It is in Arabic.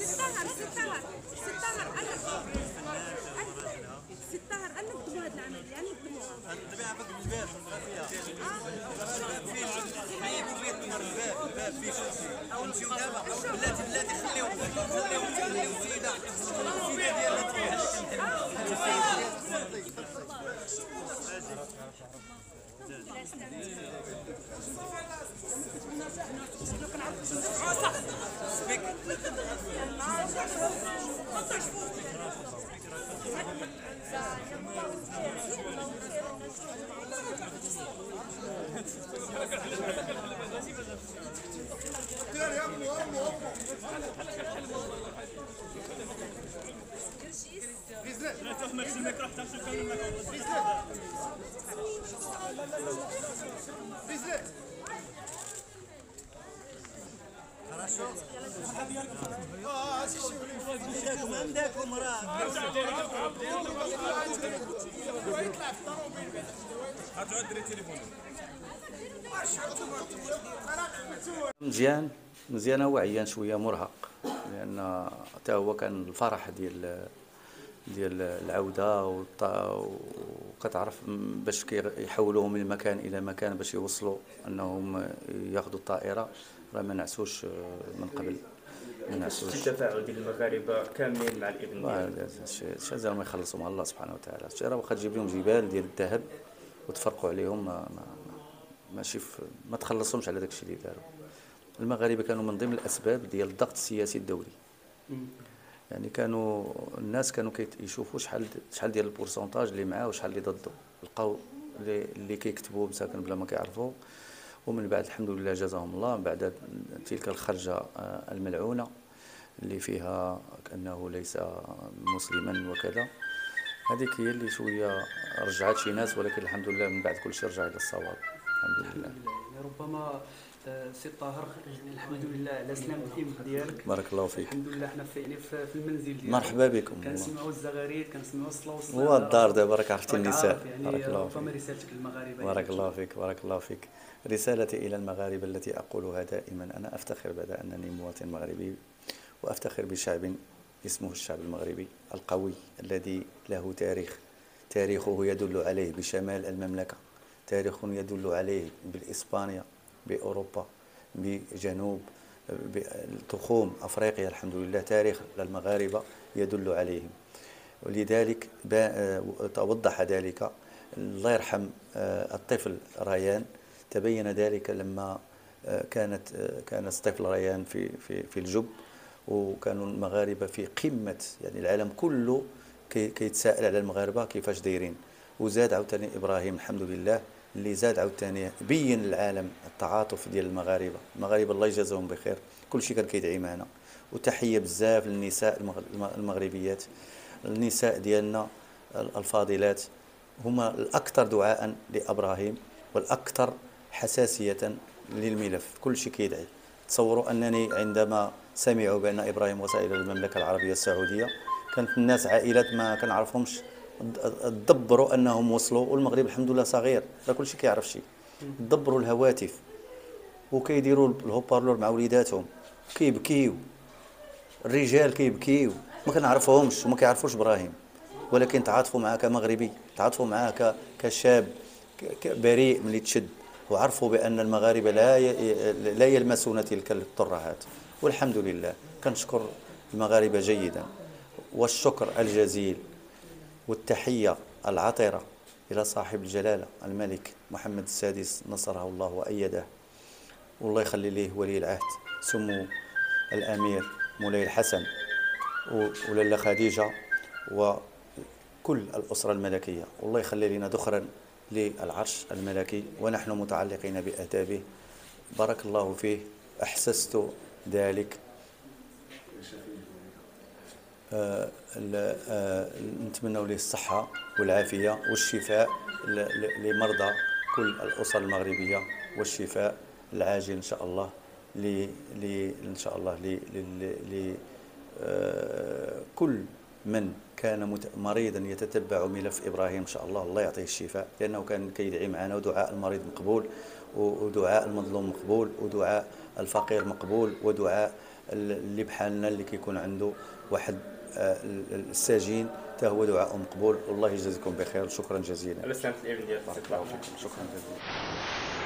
Sitter her, sitter her. أو نمشيو دابا مزيان مزيان هو عيان شوية مرهق لأن حتى هو كان الفرح ديال ديال العودة وكتعرف باش كيحولوه من مكان إلى مكان باش يوصلوا أنهم ياخذوا الطائرة راه ما نعسوش من قبل. ما نعسوش. التفاعل ديال المغاربة كاملين مع الإبن ديالهم شي زعما ما يخلصوا مع الله سبحانه وتعالى. شي راه واخا تجيب لهم جبال ديال الذهب وتفرقوا عليهم ما ما ماشي في ما تخلصهمش على داك الشيء اللي داروا. المغاربة كانوا من ضمن الأسباب ديال الضغط السياسي الدولي. يعني كانوا الناس كانوا كيشوفوا شحال شحال ديال البورسونتاج اللي معاه وشحال اللي ضده. لقاو اللي, كيكتبوا مساكن بلا ما كيعرفوا. ومن بعد الحمد لله جزاهم الله. من بعد تلك الخرجة آه، الملعونة اللي فيها كأنه ليس مسلما وكذا. هذيك هي اللي شوية رجعت شي ناس ولكن الحمد لله من بعد كل شيء رجع إلى الصواب. الحمد لله. يعني ربما سي طاهر يعني الحمد لله على سلامة الابن ديالك. بارك الله فيك. الحمد لله حنا في يعني في المنزل ديالك. مرحبا بكم. كنسمعوا الزغاريد كنسمعوا الصلاة هو الدار دابا راك عرفتي النساء. يعني بارك الله ربما فيك. رسالتك للمغاربة بارك الله فيك بارك الله فيك. رسالتي إلى المغاربة التي أقولها دائما أنا أفتخر بعد أنني مواطن مغربي وأفتخر بشعب اسمه الشعب المغربي القوي الذي له تاريخ. تاريخه يدل عليه بشمال المملكة. تاريخ يدل عليه بالإسبانيا. بأوروبا بجنوب بتخوم أفريقيا الحمد لله تاريخ للمغاربة يدل عليهم. ولذلك توضح ذلك الله يرحم آه، الطفل ريان. تبين ذلك لما آه، كانت آه، كان الطفل ريان في في في الجب وكانوا المغاربة في قمة يعني العالم كله كي- كيتساءل على المغاربة كيفاش دايرين. وزاد عاوتاني إبراهيم الحمد لله اللي زاد عاوتاني بين للعالم التعاطف ديال المغاربة. المغاربة الله يجازيهم بخير. كل شيء كان كيدعي معنا. وتحية بزاف للنساء المغ- المغربيات. النساء ديالنا الفاضلات. هما الأكثر دعاء لإبراهيم والأكثر حساسية للملف. كل شيء كيدعي. تصوروا أنني عندما سمعوا بأن إبراهيم وصل إلى المملكة العربية السعودية كانت الناس عائلات ما كنعرفهمش. دبروا أنهم وصلوا والمغرب الحمد لله صغير فكل شيء كيعرف شيء. دبروا الهواتف وكيديروا haut-parleur مع وليداتهم. كيبكيو الرجال كيبكيو. ما كنعرفهمش وما كيعرفوش إبراهيم. ولكن تعاطفوا معاه كمغربي تعاطفوا معاه كشاب بريء ملي تشد. وعرفوا بأن المغاربة لا لا يلمسون تلك الترهات والحمد لله كنشكر المغاربة جيدا. والشكر الجزيل. والتحية العطرة إلى صاحب الجلالة الملك محمد السادس نصره الله وأيده. والله يخلي ليه ولي العهد سمو الأمير مولاي الحسن و- ولاله خديجة وكل الأسرة الملكية. والله يخلي لنا ذخرا للعرش الملكي ونحن متعلقين بأدابه. بارك الله فيه أحسست ذلك. نتمنوا ليه الصحة والعافية والشفاء لمرضى كل الأسر المغربية والشفاء العاجل إن شاء الله ل ل- إن شاء الله ل آه، كل من كان مريضا يتتبع ملف إبراهيم إن شاء الله الله يعطيه الشفاء لأنه كان كيدعي معنا ودعاء المريض مقبول ودعاء المظلوم مقبول ودعاء الفقير مقبول ودعاء ال- اللي بحالنا اللي كيكون عنده واحد ال- ال- السجين حتى هو دعاء مقبول. والله يجزيكم بخير. شكرا جزيلا. على سلامة الابن ديالك. شكرا جزيلا.